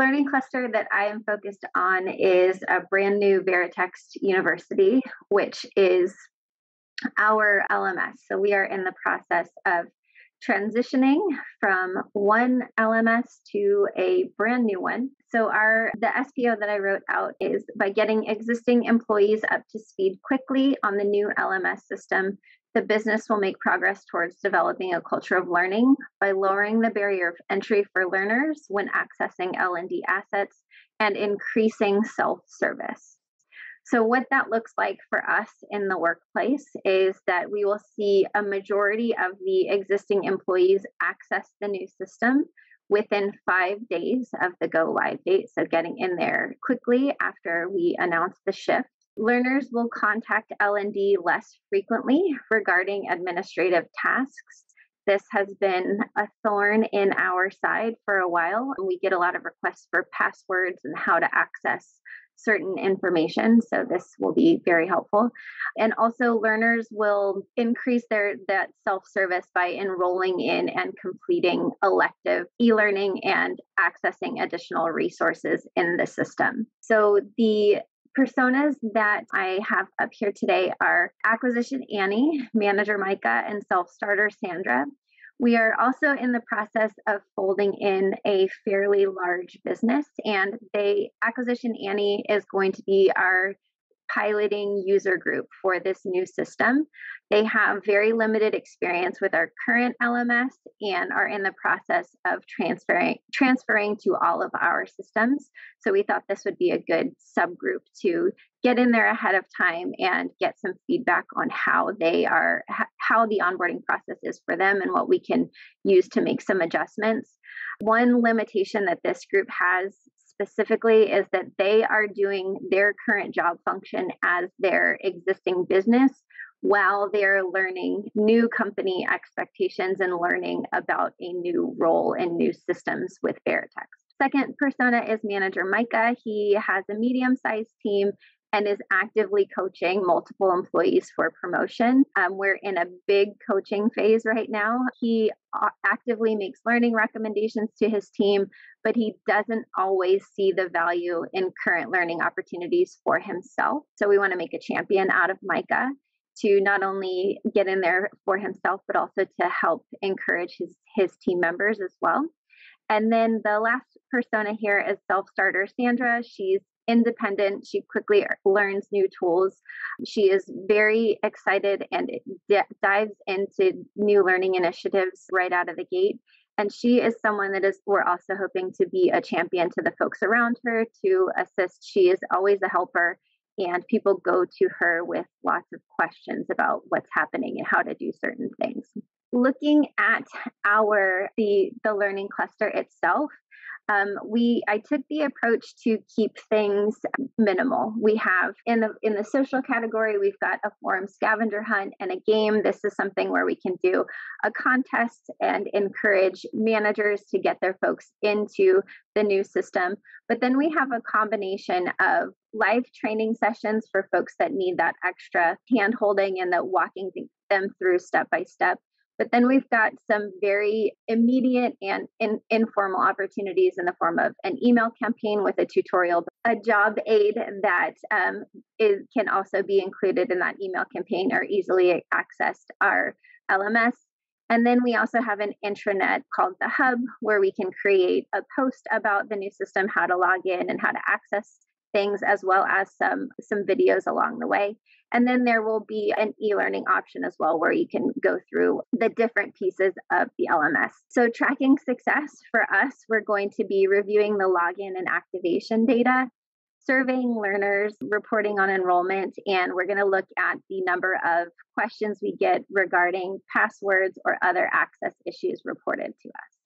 Learning cluster that I am focused on is a brand new Veritext University, which is our LMS. So we are in the process of transitioning from one LMS to a brand new one. So our the SPO that I wrote out is by getting existing employees up to speed quickly on the new LMS system, the business will make progress towards developing a culture of learning by lowering the barrier of entry for learners when accessing L&D assets and increasing self-service. So, what that looks like for us in the workplace is that we will see a majority of the existing employees access the new system within five days of the go live date. So, getting in there quickly after we announce the shift. Learners will contact L&D less frequently regarding administrative tasks. This has been a thorn in our side for a while. And we get a lot of requests for passwords and how to access certain information. So this will be very helpful. And also learners will increase their that self-service by enrolling in and completing elective e-learning and accessing additional resources in the system. So the personas that I have up here today are Acquisition Annie, Manager Micah, and Self Starter Sandra. We are also in the process of folding in a fairly large business, and they acquisition Annie is going to be our piloting user group for this new system. They have very limited experience with our current LMS and are in the process of transferring transferring to all of our systems. So we thought this would be a good subgroup to get in there ahead of time and get some feedback on how they are how the onboarding process is for them and what we can use to make some adjustments. One limitation that this group has specifically is that they are doing their current job function as their existing business while they're learning new company expectations and learning about a new role and new systems with Veritext. Second persona is manager Micah. He has a medium sized team and is actively coaching multiple employees for promotion. Um, we're in a big coaching phase right now. He actively makes learning recommendations to his team, but he doesn't always see the value in current learning opportunities for himself. So we want to make a champion out of Micah to not only get in there for himself, but also to help encourage his, his team members as well. And then the last persona here is self starter Sandra. She's independent. She quickly learns new tools. She is very excited and d- dives into new learning initiatives right out of the gate. And she is someone that is, we're also hoping to be a champion to the folks around her to assist. She is always a helper, and people go to her with lots of questions about what's happening and how to do certain things. Looking at our the the learning cluster itself, um, we I took the approach to keep things minimal. We have in the in the social category, we've got a forum scavenger hunt and a game. This is something where we can do a contest and encourage managers to get their folks into the new system. But then we have a combination of live training sessions for folks that need that extra hand holding and that walking them through step by step but then we've got some very immediate and in, informal opportunities in the form of an email campaign with a tutorial, a job aid that um, is, can also be included in that email campaign or easily accessed our LMS. And then we also have an intranet called the Hub where we can create a post about the new system, how to log in and how to access things, as well as some some videos along the way. And then there will be an e learning option as well, where you can go through the different pieces of the LMS. So, tracking success for us, we're going to be reviewing the login and activation data, surveying learners, reporting on enrollment, and we're going to look at the number of questions we get regarding passwords or other access issues reported to us.